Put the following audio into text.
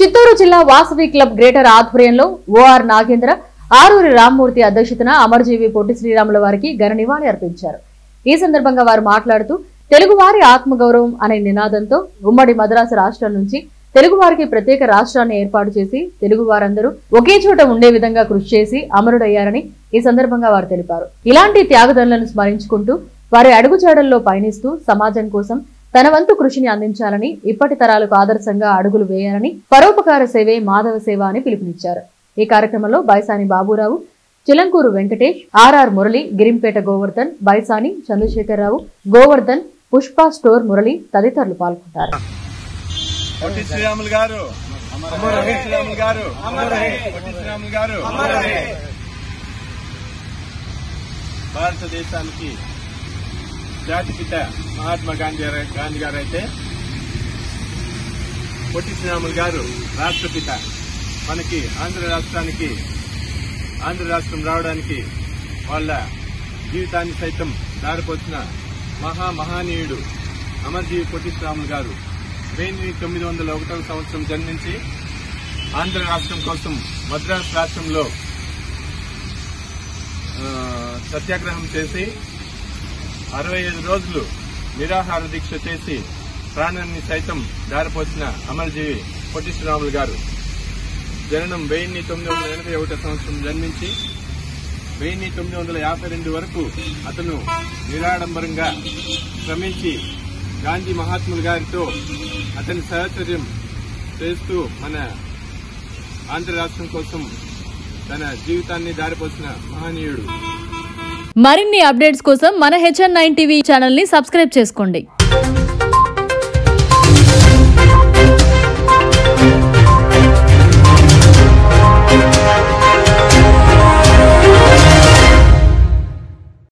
చిత్తూరు జిల్లా Vasavi club greater ఆధ్వర్యంలో O R Nagendra Aruri Rammurthy అధ్యక్షతన అమరజీవి పొట్టి శ్రీరాముల వారికి ఘన నివాళి అర్పించారు. ఈ సందర్భంగా వారు మాట్లాడుతూ తెలుగువారి ఆత్మగౌరవం అనే నినాదంతో ఉమ్మడి మద్రాసు రాష్ట్రం నుంచి తెలుగువారికి ప్రత్యేక రాష్ట్రాన్ని ఏర్పాటు చేసి తెలుగు వారందరూ ఒకే చోట ఉండే విధంగా కృషి చేసి అమరుడయ్యారని ఈ సందర్భంగా వారు తెలిపారు. ఇలాంటి త్యాగదనులను స్మరించుకుంటూ వారి అడుగుజాడల్లో పయనిస్తూ సమాజం కోసం తన వంతు కృషిని అందించాలని ఇప్పటి తరాలకు ఆదర్శంగా అడుగులు వేయాలని పరోపకార సేవే మాధవ సేవ అని పిలుపునిచ్చారు. ఈ కార్యక్రమంలో Baisani Baburao Chilankuru Venkatesh R R Murali Girimpeta Govardhan Baisani Chandrasekhararao Govardhan Pushpa store Murali తదితరులు పాల్గొంటారు. భారతదేశానికి జాతిపిత మహాత్మా గాంధీ గాంధీ గారు అయితే పొట్టి శ్రీరాములు గారు రాష్ట్రపిత. మనకి ఆంధ్ర రాష్ట్రానికి ఆంధ్ర రాష్ట్రం రావడానికి వాళ్ళ జీవితాన్ని సైతం దారిపోసిన మహా మహానీయుడు అమర్జీవి పొట్టి శ్రీరాములు గారు. వెయ్యి తొమ్మిది వందల ఒకటవ సంవత్సరం జన్మించి ఆంధ్ర రాష్ట్రం కోసం మద్రాసు రాష్ట్రంలో సత్యాగ్రహం చేసి అరవై ఐదు రోజులు నిరాహార దీక్ష చేసి ప్రాణాన్ని సైతం దారిపోసిన అమరజీవి పొట్టి శ్రీరాములు గారు జననం వెయ్యి తొమ్మిది వందల ఎనభై ఒకటో సంవత్సరం జన్మించి వెయ్యి తొమ్మిది వందల యాభై రెండు వరకు అతను నిరాడంబరంగా శ్రమించి గాంధీ మహాత్ములు గారితో అతని సహచర్యం చేస్తూ మన ఆంధ్ర రాష్ట్రం కోసం తన జీవితాన్ని దారిపోసిన మహనీయుడు. మరిన్ని అప్డేట్స్ కోసం మన హెచ్ఎన్ నైన్ టీవీ ఛానల్ని సబ్స్క్రైబ్ చేసుకోండి.